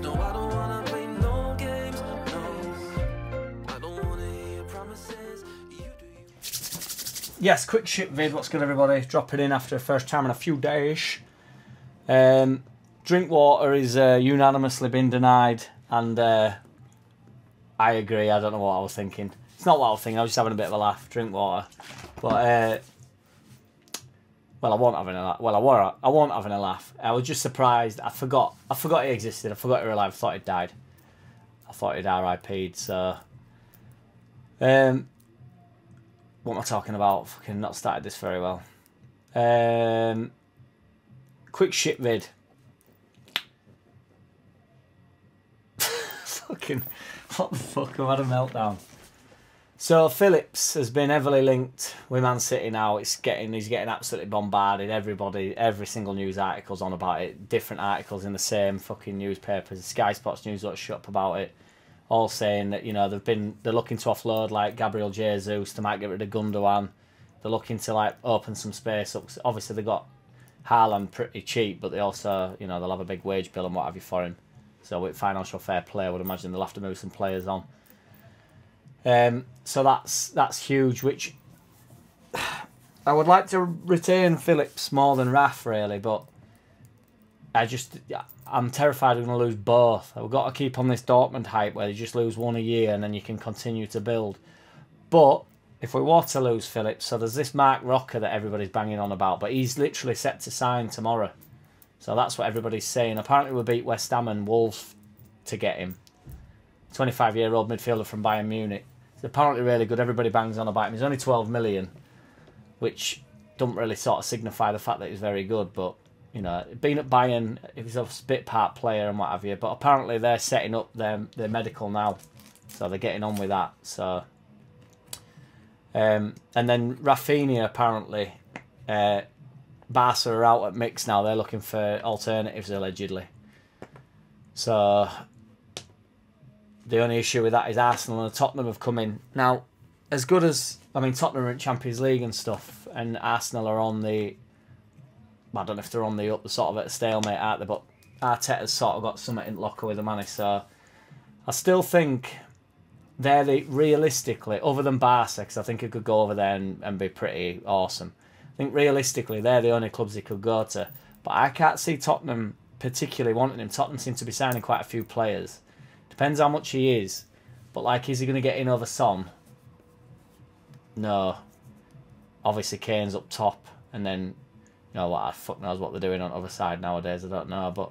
No, I don't wanna play no games. No, I don't wanna hear promises. You you. Yes, quick ship vid. What's good, everybody? Dropping in after the first time in a few days. Um, Drinkwater is uh, unanimously been denied, and uh, I agree. I don't know what I was thinking. It's not what I was thinking. I was just having a bit of a laugh. Drinkwater, but uh, well, I won't having a laugh. Well, I were. I wasn't having a laugh. I was just surprised. I forgot. I forgot he existed. I forgot he was alive. I thought he died. I thought he'd RIP'd. So, um, what am I talking about? Fucking not started this very well. Um, quick shit vid. Fucking, what the fuck? I've had a meltdown. So Phillips has been heavily linked with Man City now. It's getting he's getting absolutely bombarded. Everybody, every single news article's on about it. Different articles in the same fucking newspapers. Sky Sports News shut up about it. All saying that you know they've been they're looking to offload like Gabriel Jesus. They might get rid of Gundogan. They're looking to like open some space up. Obviously they got Haaland pretty cheap, but they also you know they'll have a big wage bill and what have you for him. So with financial fair play, I would imagine they'll have to move some players on. Um, so that's that's huge. Which I would like to retain Phillips more than Raf really, but I just I'm terrified we're going to lose both. We've got to keep on this Dortmund hype where you just lose one a year and then you can continue to build. But if we were to lose Phillips, so there's this Marc Roca that everybody's banging on about, but he's literally set to sign tomorrow. So that's what everybody's saying. Apparently we beat West Ham and Wolves to get him. 25 year old midfielder from Bayern Munich. He's apparently really good. Everybody bangs on about him. He's only 12 million, which don't really sort of signify the fact that he's very good. But, you know, being at Bayern, he's a bit part player and what have you. But apparently they're setting up their, their medical now. So they're getting on with that. So, um, and then Raphinha apparently, uh, Barca are out at mix now. They're looking for alternatives allegedly. So the only issue with that is Arsenal and Tottenham have come in. Now, as good as I mean Tottenham are in Champions League and stuff, and Arsenal are on the I don't know if they're on the up sort of at a stalemate out there, but Arteta's sort of got something in locker with the money, so I still think they're the realistically, other than Barca, because I think it could go over there and, and be pretty awesome. I think realistically they're the only clubs he could go to. But I can't see Tottenham particularly wanting him. Tottenham seem to be signing quite a few players. Depends how much he is. But like, is he going to get in over Son? No. Obviously, Kane's up top, and then you know what? I fuck knows what they're doing on the other side nowadays. I don't know, but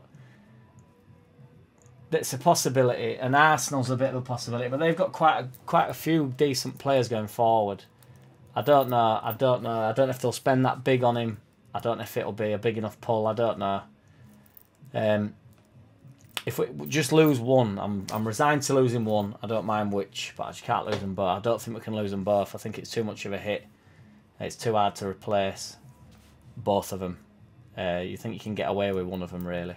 it's a possibility. And Arsenal's a bit of a possibility, but they've got quite a, quite a few decent players going forward. I don't know. I don't know. I don't know if they'll spend that big on him. I don't know if it'll be a big enough pull. I don't know. Um, if we just lose one, I'm I'm resigned to losing one. I don't mind which, but I just can't lose them both. I don't think we can lose them both. I think it's too much of a hit. It's too hard to replace both of them. Uh, you think you can get away with one of them, really.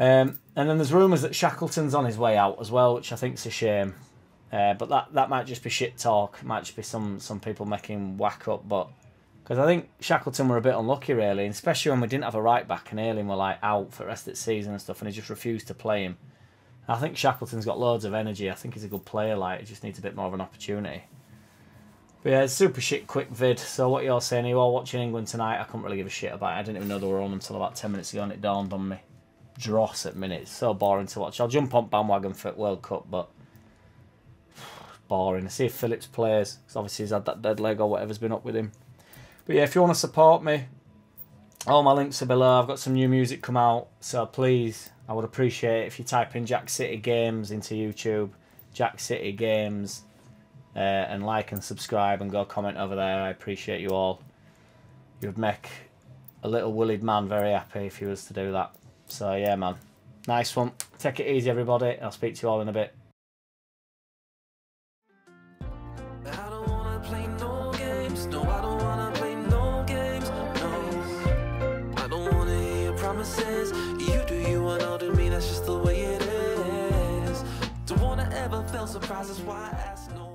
Um, and then there's rumours that Shackleton's on his way out as well, which I think's a shame. Uh, but that, that might just be shit talk. Might just be some, some people making whack up. But because I think Shackleton were a bit unlucky, really, and especially when we didn't have a right back and Ayling were like out for the rest of the season and stuff, and he just refused to play him. I think Shackleton's got loads of energy. I think he's a good player. Like, he just needs a bit more of an opportunity. But yeah, super shit quick vid. So what you're saying, you all watching England tonight? I couldn't really give a shit about it. I didn't even know they were on until about ten minutes ago, and it dawned on me. Dross at minutes. So boring to watch. I'll jump on bandwagon for World Cup, but boring. I see if Phillips plays, because obviously he's had that dead leg or whatever's been up with him. But yeah, if you want to support me, all my links are below. I've got some new music come out, so please, I would appreciate if you type in Jack City Games into YouTube, Jack City Games, uh, and like and subscribe and go comment over there. I appreciate you all. You would make a little woollied man very happy if he was to do that. So yeah, man, nice one. Take it easy, everybody. I'll speak to you all in a bit. Promises. You do you and do me. That's just the way it is. Don't wanna ever feel surprised. That's why.